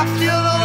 I feel